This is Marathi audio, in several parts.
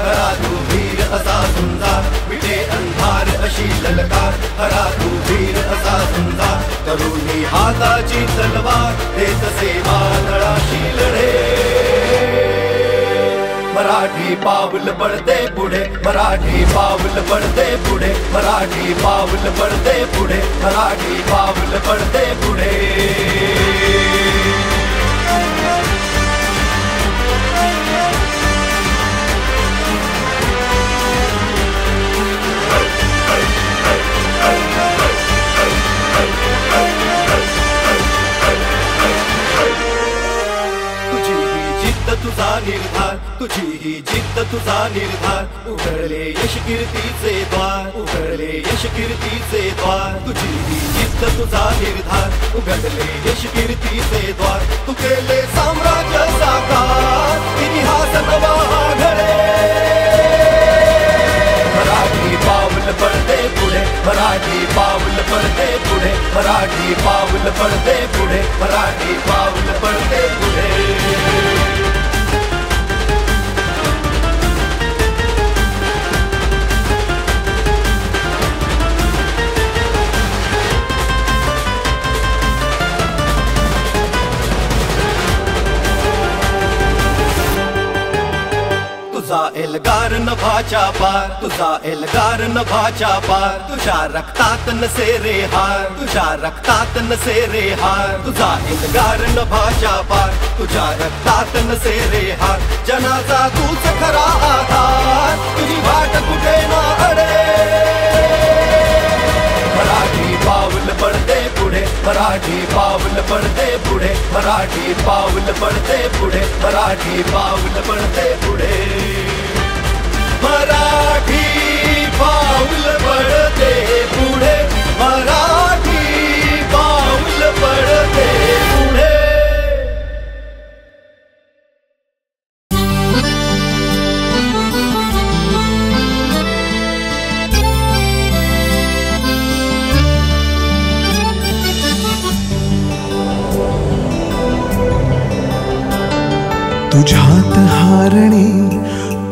हरा तू वीर असा समजा मिटे अंधार अशी ललकार हरा तू वीर असा समजा तरुणी हाताची तलवार देत सेवा तळाशी लढे मराठी पाऊल पडते पुढे मराठी पाऊल पडते पुढे मराठी पाऊल पडते पुढे मराठी पाऊल पडते पुढे. तुझा निर्धार. उघडले यश कीर्तीचे द्वार. उघडले यश कीर्तीचे द्वार. तुझी जिद्द तुझा निर्धार. उघडले यश कीर्तीचे द्वार. तू केले साम्राज्य साकार. इतिहास घडे. मराठी पाऊल पडते पुढे. मराठी पाऊल पडते पुढे. मराठी पाऊल पडते पुढे. मराठी पाऊल नभाच्या पार तुझा एल्गार नभाच्या पार तुझ्या रक्तात नसे रे हार तुझ्या रक्तात नसे रे हार तुझा एल्गार नभाच्या पार तुझ्या रक्तात नसे रे हार जनाचा तूच खरा आधार तुझी वाट कुठे ना अडे. मराठी पाऊल पडते पुढे मराठी पाऊल पडते पुढे मराठी पाऊल पडते पुढे मराठी पाऊल पडते पुढे. मराठी पाऊल पडते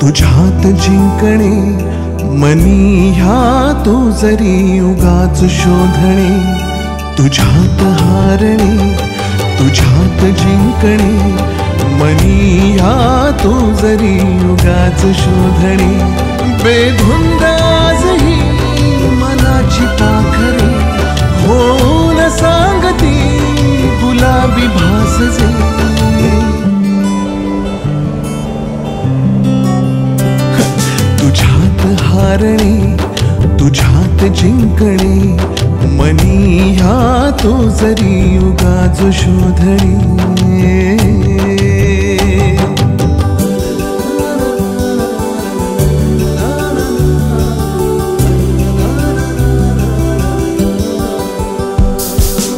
तुझ्यात जिंकणे मनी ह्या तू जरी युगाच शोधणे तुझ्यात हारणे तुझ्यात जिंकणे मनी ह्या तू जरी युगाच शोधणे बेधुंद तुझ्यात तुझ्यात जिंकणे मनी ह्या तो जरी उगाच शोधणे.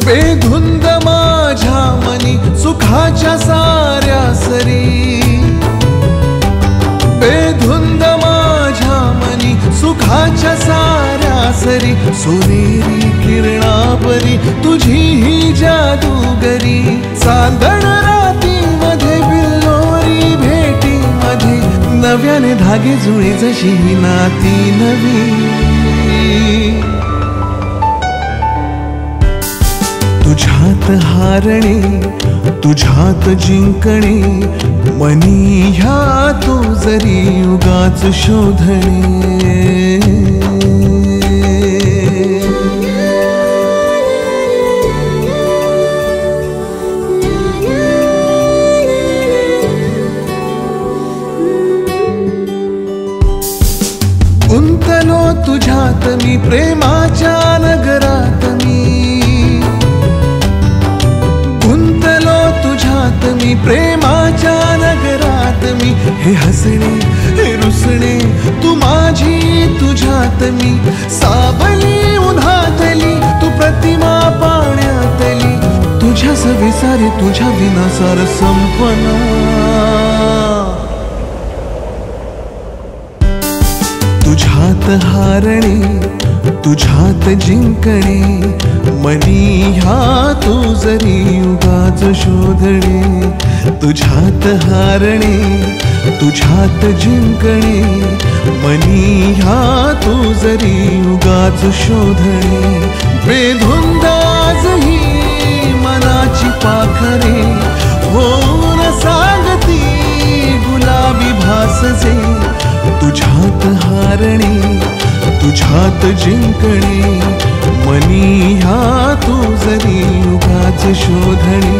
बेधुंद माझ्या मनी सुखाच्या साऱ्या सरी. साऱ्या सरी सोनेरी किरणापरी तुझी ही जादूगरी चांदण राती मध्ये बिल्लोरी भेटी मध्ये नव्याने धागे जुळे जशी ही नाती नवी. तुझ्यात हारणे तुझ्यात जिंकणे मनी ह्या तू जरी युगाच शोधणे. मी सावली उन्हातली तू प्रतिमा पाण्यातली. तुझ्या सविसारे तुझ्या विनासार संपना. तुझ्यात हारणे तुझ्यात जिंकणे मनी ह्या तू जरी युगाच शोधणे. तुझ्यात हारणे तुझ्यात जिंकणे मनी ह्या तू जरी उगाच शोधणे. बेधुंदाजही मनाची पाखरे होऊन सांगती गुलाबी भासजे. तुझ्यात हारणे तुझ्यात जिंकणे मनी ह्या तू जरी उगाच शोधणे.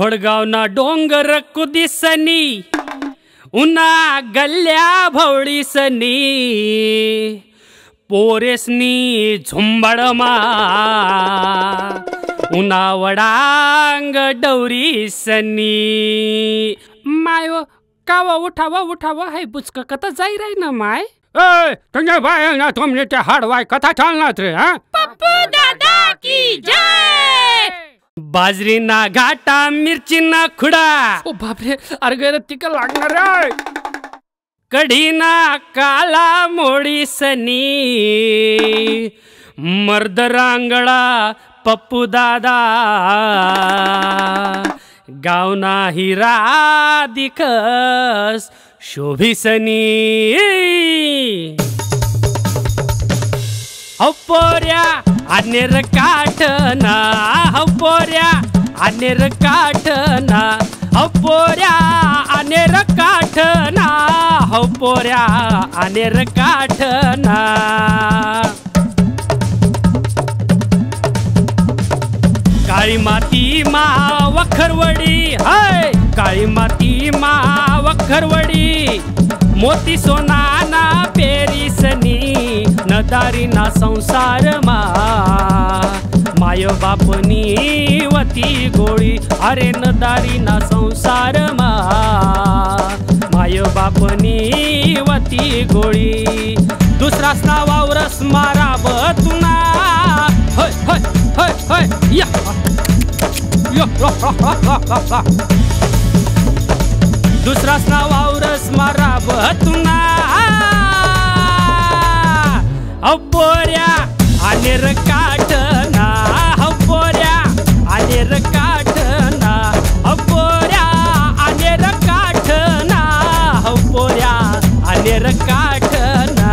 खोडगावना डोंगर कुदिसनी उन्हा गल्ल्या भवडीसनी पोरेसनी झुंबडमा उन्हा वडांग डौरीसनी माय व, कावा उठावा उठावा हाय बुचक कथा जाई राही ना माय? ए तुझ्या बाय ना तुमने ते हाडवाय कथा चालणार रे हा? पप्पू दादा की जय! बाजरीना घाटा मिरचीना खुडा. ओ बापरे अरे तिक लागणार आहे. कढीना काला मोडीसनी मर्द रांगडा पप्पू दादा. गावना हिरा दिखस शोभिसनी हपोऱ्या अनेर काठना हपोऱ्या अनेर काठना पोऱ्या. अनेर काठना हपोऱ्या पोऱ्या. अनेर काठना काळी माती मा वखरवडी हाय. काळी माती मा वखरवडी. मोती सोनाना पेरिसनी. नदारी ना संसार मा. माय बापनी वती गोळी अरे न ना संसार मा. माय बापनी वती गोळी. दुसरा वावरस मारा बतुना होय होय होय होय या. या, हा, वावरस मारा बतुना अपोऱ्या अनेर काटना. अपोऱ्या अनेर काटना. अपोऱ्या अनेर काटना. अपोऱ्या अनेर काटना.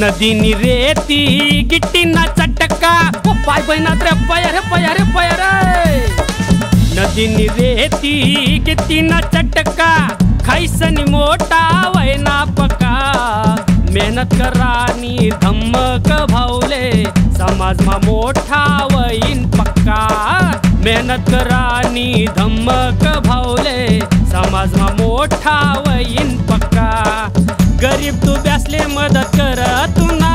नदीनी रेती गिट्टीना चटका. ओ पाय बहिणात रे पया रे पया रे पया रे. नदीनी रेती गिट्टीना चटका. खाईसनी मोठा वैना पका. मेहनत करानी धम्मक भावले समाजमा मोठा वैन पक्का. मेहनत करानी धम्मक भावले समाजमा मोठा वैन पक्का. गरीब तू ब्यासले मदत कर तुना.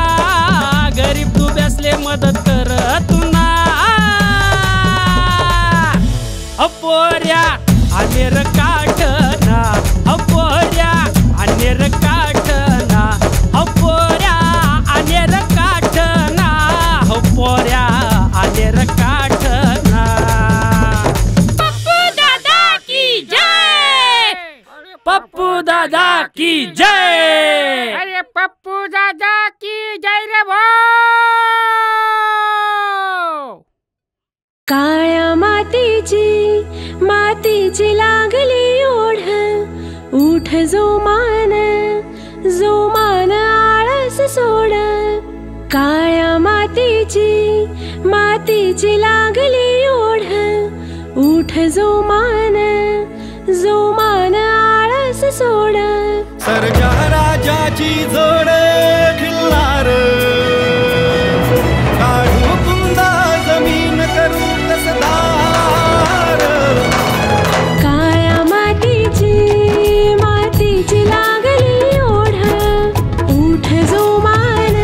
गरीब तू ब्यासले मदत कर तुना. अपोऱ्या अनेर की जय! अरे पप्पू दादा की जय रे भो! काळ्या मातीची मातीची लागली ओढ उठ जो मान जो मान आळस सोड. काळ्या मातीची मातीची लागली ओढ उठ जो मान जो मान आळस सोड. सर्जा राजाची जोड खिल्लार. काढू कुंदा जमीन करू कसदार काळ्या मातीची मातीची लागली ओढ. उठ जो मान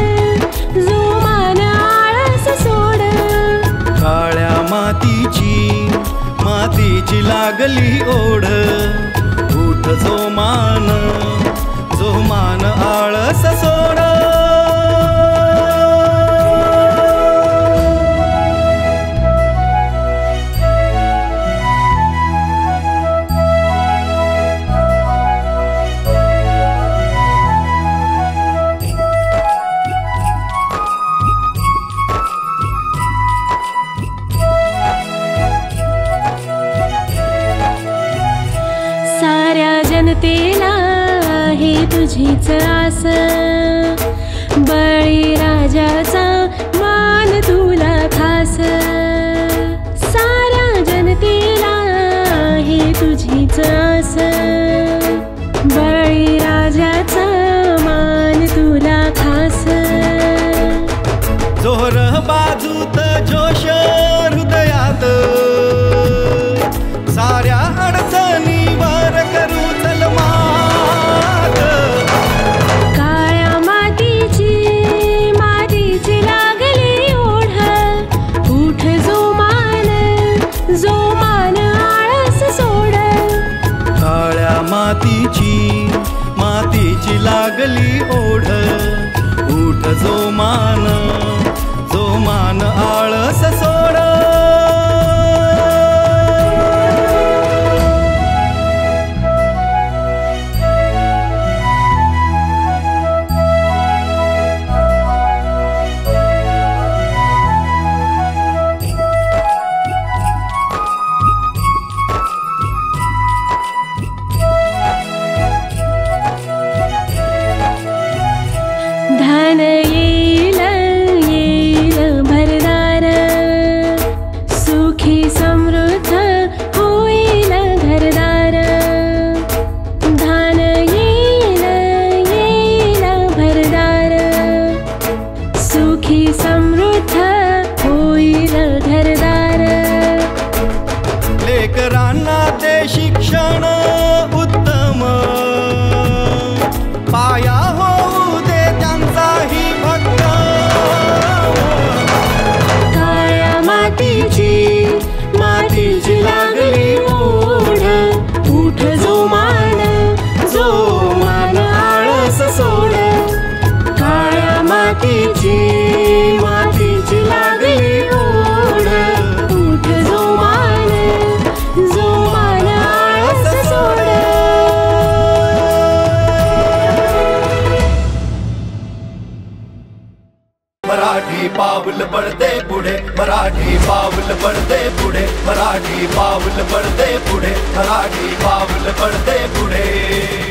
जो मान आळस सोड. काळ्या मातीची मातीची लागली ओढ. उठ जो मान मान आळस सोड. साऱ्या जनतेला हे मान पाऊल पडते पुढे. मराठी पाऊल पडते पुढे. मराठी पाऊल पडते पुढे. मराठी पाऊल पडते पुढे.